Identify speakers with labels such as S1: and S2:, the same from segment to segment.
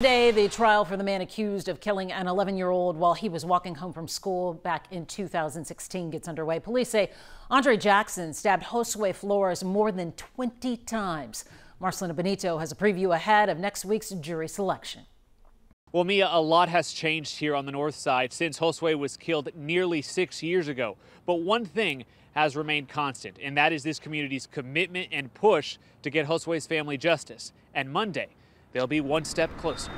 S1: Today, the trial for the man accused of killing an 11 year old while he was walking home from school back in 2016 gets underway. Police say Andre Jackson stabbed Josue Flores more than 20 times. Marcelino Benito has a preview ahead of next week's jury selection.
S2: Well, Mia, a lot has changed here on the north side since Josue was killed nearly six years ago. But one thing has remained constant, and that is this community's commitment and push to get Josue's family justice. And Monday, they'll be one step closer.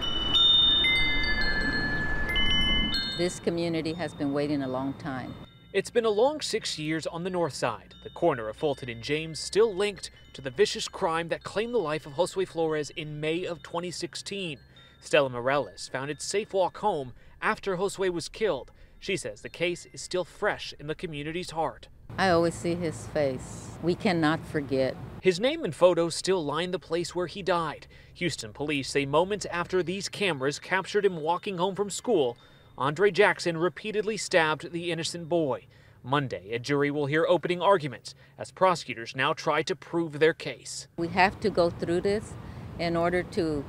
S3: This community has been waiting a long time.
S2: It's been a long six years on the north side, the corner of Fulton and James still linked to the vicious crime that claimed the life of Josue Flores in May of 2016. Stella Morales found its safe walk home after Josue was killed. She says the case is still fresh in the community's heart.
S3: I always see his face. We cannot forget.
S2: His name and photos still line the place where he died. Houston police say moments after these cameras captured him walking home from school, Andre Jackson repeatedly stabbed the innocent boy. Monday, a jury will hear opening arguments as prosecutors now try to prove their case.
S3: We have to go through this in order to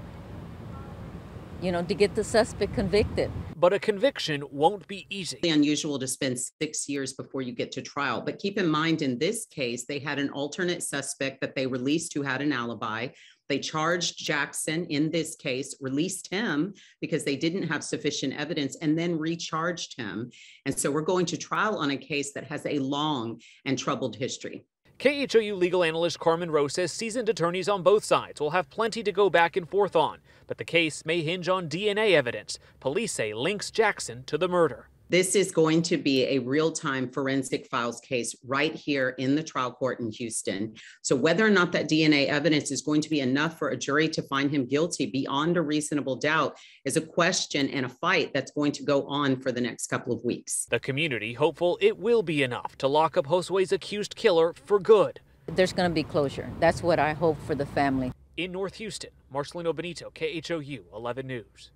S3: you know, to get the suspect convicted.
S2: But a conviction won't be easy.
S4: It's unusual to spend six years before you get to trial. But keep in mind, in this case, they had an alternate suspect that they released who had an alibi. They charged Jackson in this case, released him because they didn't have sufficient evidence, and then recharged him. And so we're going to trial on a case that has a long and troubled history.
S2: KHOU legal analyst Carmen Roe says seasoned attorneys on both sides will have plenty to go back and forth on, but the case may hinge on DNA evidence police say links Jackson to the murder.
S4: This is going to be a real time forensic files case right here in the trial court in Houston. So, whether or not that DNA evidence is going to be enough for a jury to find him guilty beyond a reasonable doubt is a question and a fight that's going to go on for the next couple of weeks.
S2: The community hopeful it will be enough to lock up Josue's accused killer for good.
S3: There's going to be closure. That's what I hope for the family.
S2: In North Houston, Marcelino Benito, KHOU 11 News.